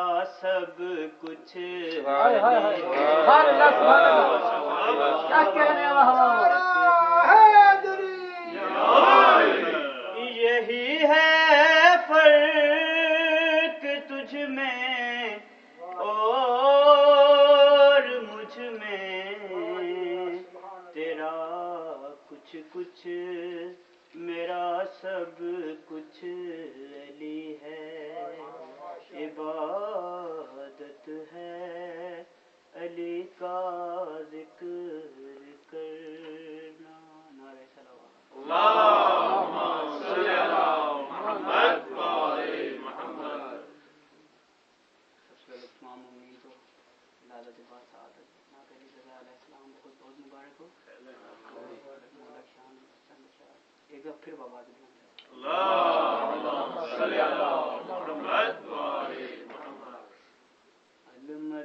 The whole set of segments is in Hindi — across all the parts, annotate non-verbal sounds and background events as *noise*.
मेरा सब कुछ हाय हाय हाय। सुभान अल्लाह सुभान अल्लाह। क्या कहने वाला यही है फ़र्क तुझ में और मुझमें। तेरा कुछ कुछ मेरा सब कुछ अली है। इबादत है अली का ज़िक्र करना। नारे तमाम उम्मीद को लालच बात सादत ना करी रजा बहुत बहुत मुबारक हो। शाह एक बार फिर बाबा बुलंद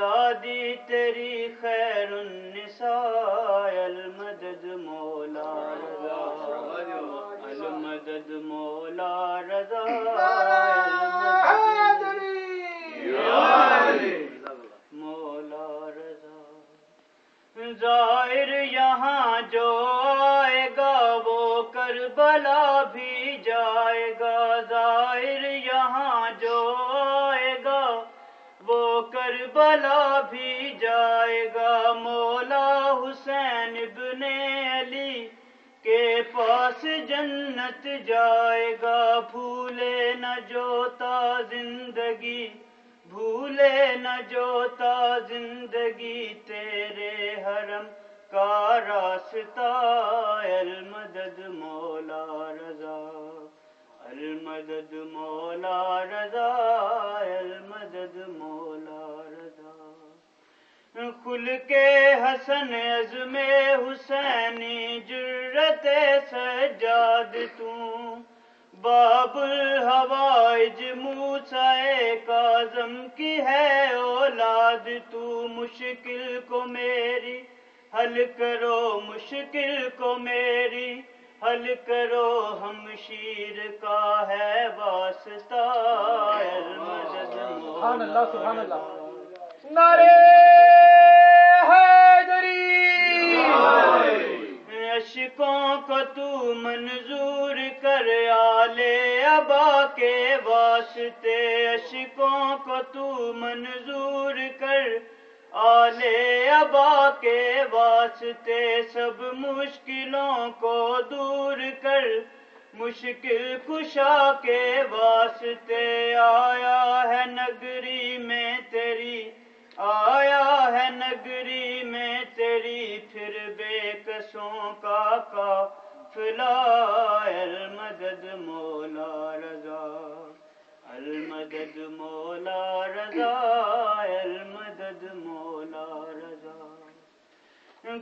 दादी तेरी खैर अल मदद मौला रजा अल मदद मौला भी जाएगा मौला हुसैन इब्ने अली के पास जन्नत जाएगा। भूले न जोता ज़िंदगी, भूले न जोता ज़िंदगी तेरे हरम का रास्ता। अल मदद मौला रजा अल मदद मौला रजा अल मदद मौला खुल के हसन अजमे हुसैनी, जुर्रत सजाद तू। बाबुल हवाइज मूसाए काजम की है औलाद तू। मुश्किल को मेरी, हल करो मुश्किल को मेरी, हल करो हम शीर का है वास्ता। अल्लाह, सुभान अल्लाह। नारे हैदरी अशकों को तू मंजूर कर आले अबा के वास्ते। अशकों को तू मंजूर कर आले अबा के वास्ते। सब मुश्किलों को दूर कर, मुश्किल कुशा के वास्ते। आया है नगरी में तेरी आया है नगरी में तेरी फिर बेकसों का काफिला मदद मौला रजा, अल मदद मौला रजा, अल मदद मौला रजा।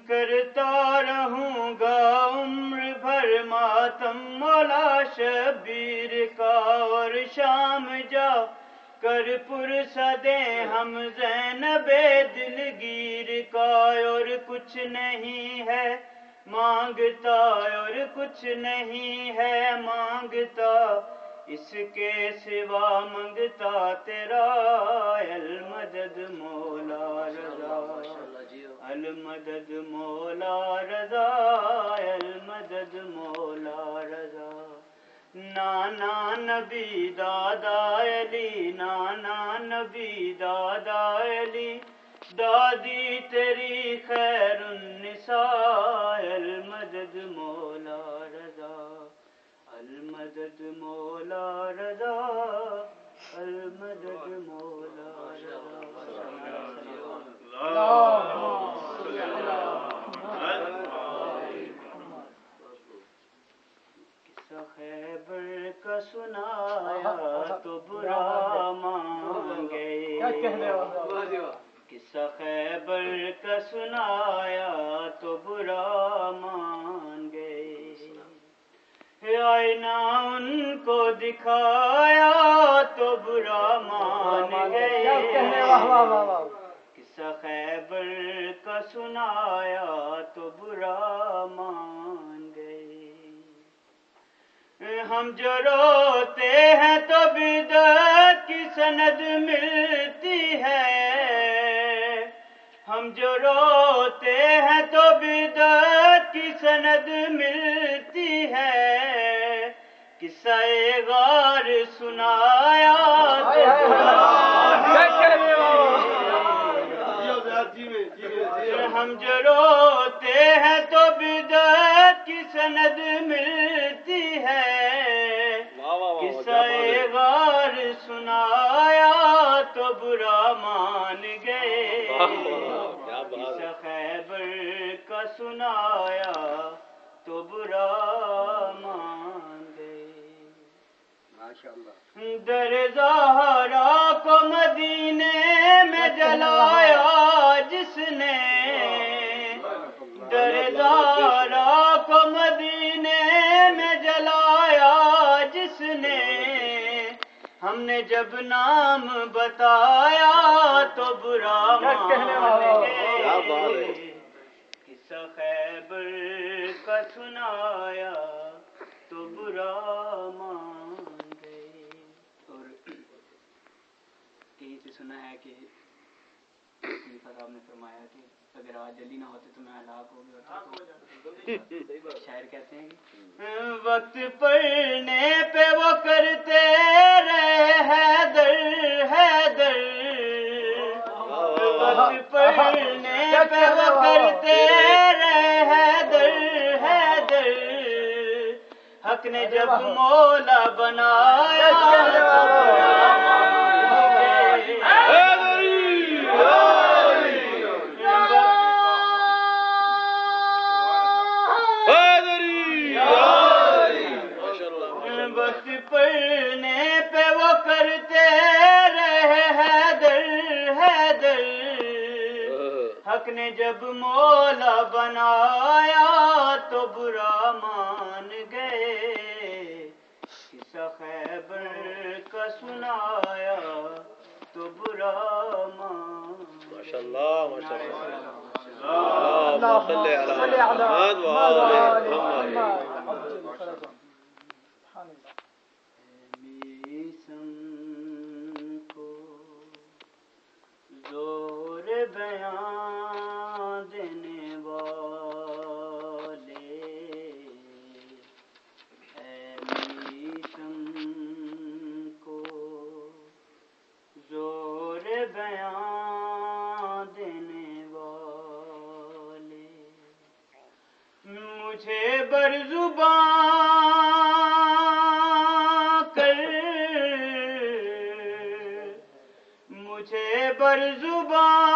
करता रहूँगा उम्र भर मातम मौला शबीर का और शाम जाओ कर पुरसदे हम जैनबे दिलगीर का और कुछ नहीं है। माँगता और कुछ नहीं है, माँगता। इसके सिवा मंगता तेरा अल मदद मौला रजा। अल मदद मौला रजा अल मदद मौला रजा। नाना नबी दादा अली, नाना नबी दादा अली। दादी तेरी खैर अल मदद मौला रजा अल मदद मौला रजा। अल मदद मौला खैबर का सुनाया तो बुरा मांगे किस्सा खैबर का सुनाया तो बुरा मान गए आईना उनको दिखाया तो बुरा मान गए किस्सा खैबर का सुनाया तो बुरा मान हम जो रोते हैं तो बिदत की सनद मिलती है। हम जो रोते हैं तो बिदत की सनद मिलती है। किस्सा गार सुनाया हम जो रोते हैं तो बिदत की सनद खैबर का सुनाया तो बुरा मान गए दर जहरा को मदीने में जलाया जिसने। दर जहरा को मदीने में जलाया जिसने। हमने जब नाम बताया तो बुरा मान किस्सा खैबर का सुनाया तो बुरा मान। गए और *clears throat* कहीं से सुना है कि *clears throat* साहब ने फरमाया कि अगर आज जल्दी ना होते तो मैं हलाक हो गया तो *laughs* शायर कहते हैं वक्त पढ़ने पे वो करते रहे हैदर हैदर वक्त पढ़ने पे वो करते रहे हैदर हैदर हक ने जब मोला बनाया मान गए किसा खैबर का सुनाया तो बुरा मान। माशाल्लाह माशाल्लाह। बयान मुझे बरजुबां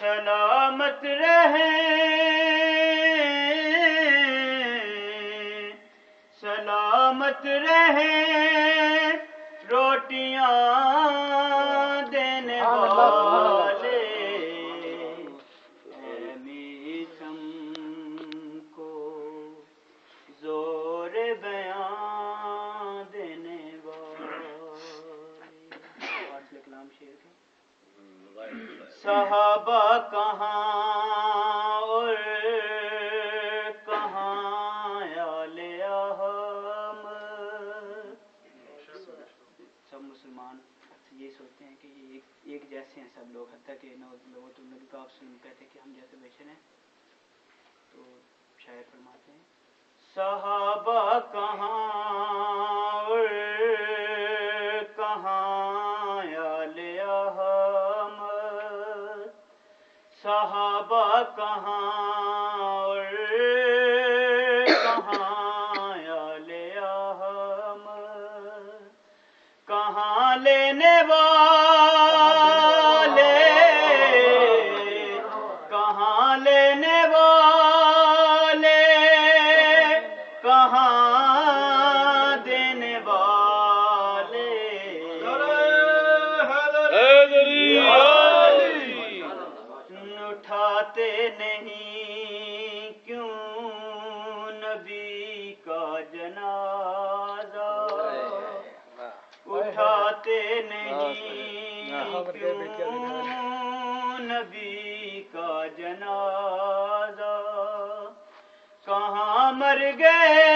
सलामत रहे। सलामत रहे। रोटियाँ सहाबा कहाँ और कहाँ अहमद सब मुसलमान ये सोचते हैं कि एक, एक जैसे हैं सब लोग हत्या के नौ लोगों तो नबी पाक सल्लल्लाहु अलैहि कहते कि हम जैसे बेचन हैं। तो शायर फरमाते हैं सहाबा कहाँ कहाँ कहाँ आले कहाँ लेने वाले क्यों नबी का जनाजा? कहाँ मर गए